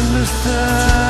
understand.